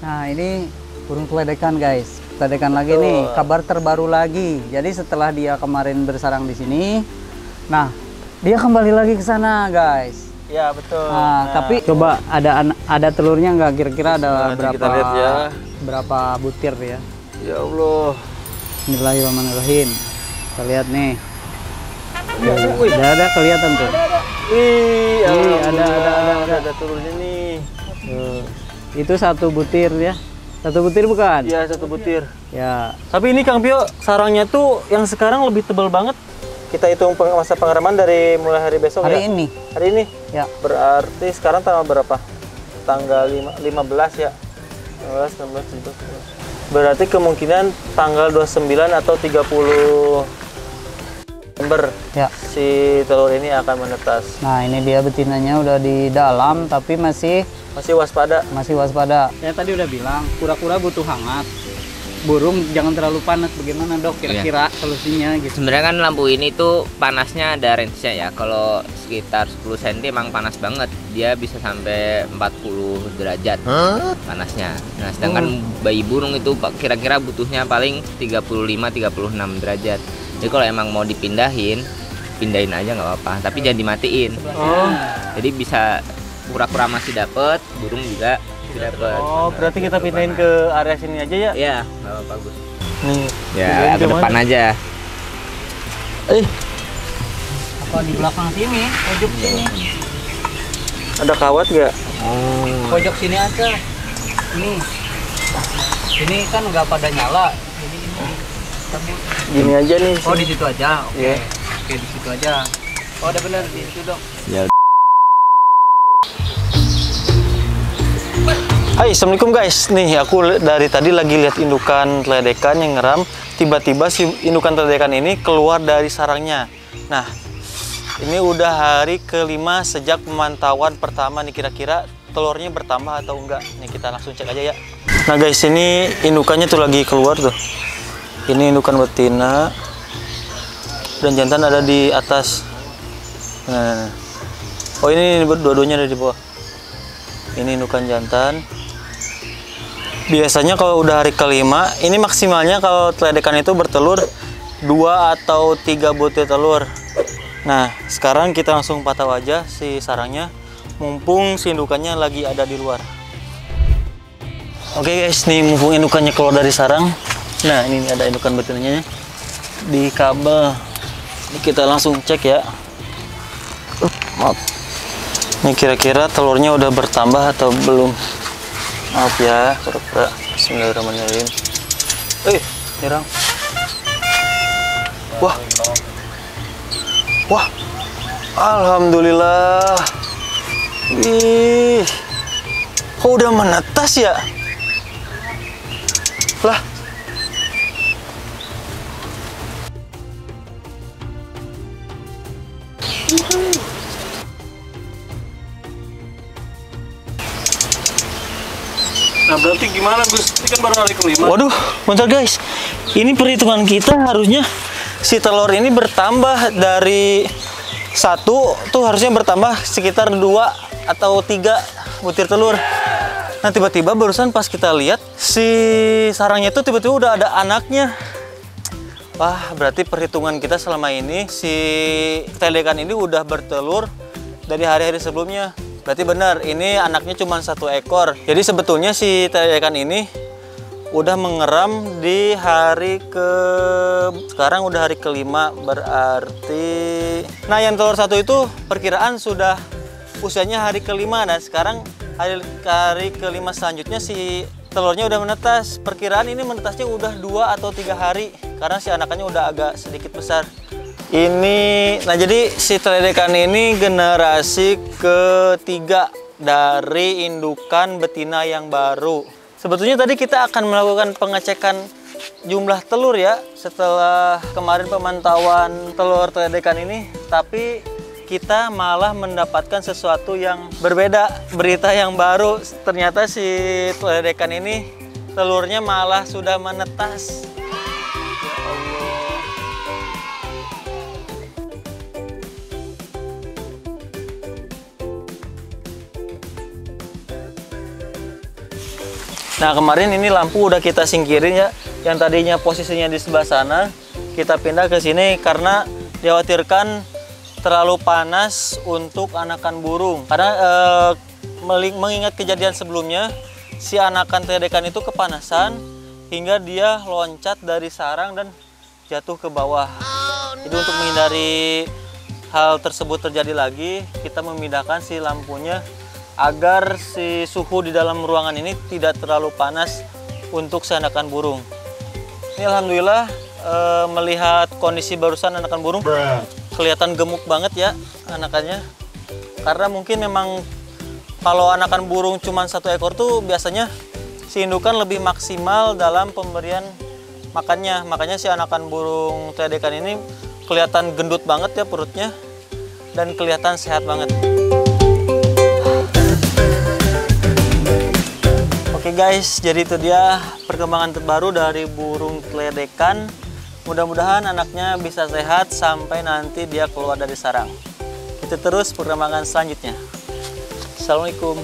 Nah ini burung peledekan guys. Peledekan lagi nih, kabar terbaru lagi. Jadi setelah dia kemarin bersarang di sini, nah dia kembali lagi ke sana guys. Ya betul. Nah, tapi coba ada ada telurnya nggak? Kira-kira ada Nah, berapa? kita lihat ya. Berapa butir ya? Ya Allah. Bismillahirrahmanirrahim. Kita lihat nih. Wih, Ada ada kelihatan tuh. Wih, ada, ada, ada, ada. ada turunnya nih. Tuh. Itu satu butir ya. Satu butir bukan? Iya satu butir. Ya. Tapi ini Kang Pio, sarangnya tuh yang sekarang lebih tebal banget. Kita hitung peng- masa pengeraman dari mulai hari besok Hari ya. ini. Hari ini. Ya. Berarti sekarang tanggal berapa? Tanggal lima- 15 ya. 15, 16, 17. Berarti kemungkinan tanggal 29 atau 30 Desember Ya. si telur ini akan menetas. Nah, ini dia betinanya udah di dalam tapi masih Masih waspada. masih waspada. Saya tadi udah bilang, kura-kura butuh hangat. Burung jangan terlalu panas. Bagaimana dok? Kira-kira solusinya gitu. Sebenarnya kan lampu ini tuh panasnya ada range-nya ya. Kalau sekitar 10 cm emang panas banget. Dia bisa sampai 40 derajat panasnya. Nah, sedangkan bayi burung itu kira-kira butuhnya paling 35-36 derajat. Jadi kalau emang mau dipindahin, pindahin aja nggak apa-apa. Tapi jangan dimatiin. Oh, Jadi bisa kura-kura masih dapet, burung juga masih dapet. oh berarti kita pindahin ke area sini aja ya. Iya, nggak apa-apa Gus. Nih. Ya, ke depan mana? aja. Eh, Apa di belakang sini? Pojok sini. ada kawat nggak? Pojok sini aja. Ini. Ini kan nggak pada nyala. Ini ini. Tapi- Gini aja nih. Oh di situ aja. Oke. Iya. Oke di situ aja. Oh ada benar di situ dok. Hai, assalamualaikum guys. Nih aku dari tadi lagi lihat indukan teledekan yang ngeram. Tiba-tiba si indukan teledekan ini keluar dari sarangnya. Nah, ini udah hari kelima sejak pemantauan pertama nih kira-kira telurnya bertambah atau enggak. Nih kita langsung cek aja ya. Nah guys, ini indukannya tuh lagi keluar tuh. Ini indukan betina dan jantan ada di atas. Nah. oh ini dua-duanya ada di bawah. Ini indukan jantan. Biasanya kalau udah hari kelima, ini maksimalnya kalau teledekan itu bertelur dua atau tiga butir telur. Nah, sekarang kita langsung patah aja si sarangnya, mumpung si indukannya lagi ada di luar. Oke guys, nih mumpung indukannya keluar dari sarang. Nah, ini ada indukan betinanya di kabel. Ini kita langsung cek ya. Ini kira-kira telurnya udah bertambah atau belum? Maaf ya, pura-pura. Bismillahirrahmanirrahim. Eh, nyerang. Wah. Wah. Alhamdulillah. Ih. Kok udah menetas ya? Nah berarti gimana Gus? Ini kan baru hari kelima. Waduh, bentar guys. Ini perhitungan kita harusnya si telur ini bertambah dari satu tuh harusnya bertambah sekitar dua atau tiga butir telur. Nah tiba-tiba barusan pas kita lihat si sarangnya tuh tiba-tiba udah ada anaknya. Wah berarti perhitungan kita selama ini si telekan ini udah bertelur dari hari-hari sebelumnya. Berarti benar, ini anaknya cuma satu ekor. Jadi sebetulnya si telekan ini udah mengeram di hari ke sekarang udah hari kelima berarti nah yang telur satu itu perkiraan sudah usianya hari kelima. Nah sekarang hari hari kelima selanjutnya si telurnya udah menetas. Perkiraan ini menetasnya udah dua atau tiga hari karena si anakannya udah agak sedikit besar ini nah jadi si teledekan ini generasi ketiga dari indukan betina yang baru Sebetulnya tadi kita akan melakukan pengecekan jumlah telur ya setelah kemarin pemantauan telur teledekan ini, tapi kita malah mendapatkan sesuatu yang berbeda, berita yang baru. Ternyata si teledekan ini telurnya malah sudah menetas. Ya Allah. Nah kemarin ini lampu udah kita singkirin ya, yang tadinya posisinya di sebelah sana, kita pindah ke sini karena dikhawatirkan terlalu panas untuk anakan burung. Karena meli- mengingat kejadian sebelumnya, si anakan teledekan itu kepanasan hingga dia loncat dari sarang dan jatuh ke bawah. Jadi untuk menghindari hal tersebut terjadi lagi, kita memindahkan si lampunya agar si suhu di dalam ruangan ini tidak terlalu panas untuk si anakan burung. Ini alhamdulillah eh, melihat kondisi barusan anakan burung kelihatan gemuk banget ya anakannya. Karena mungkin memang kalau anakan burung cuma satu ekor tuh biasanya si indukan lebih maksimal dalam pemberian makannya. Makanya si anakan burung teledekan ini kelihatan gendut banget ya perutnya dan kelihatan sehat banget. Oke guys, jadi itu dia perkembangan terbaru dari burung teledekan. Mudah-mudahan anaknya bisa sehat sampai nanti dia keluar dari sarang. Itu terus perkembangan selanjutnya. Assalamualaikum.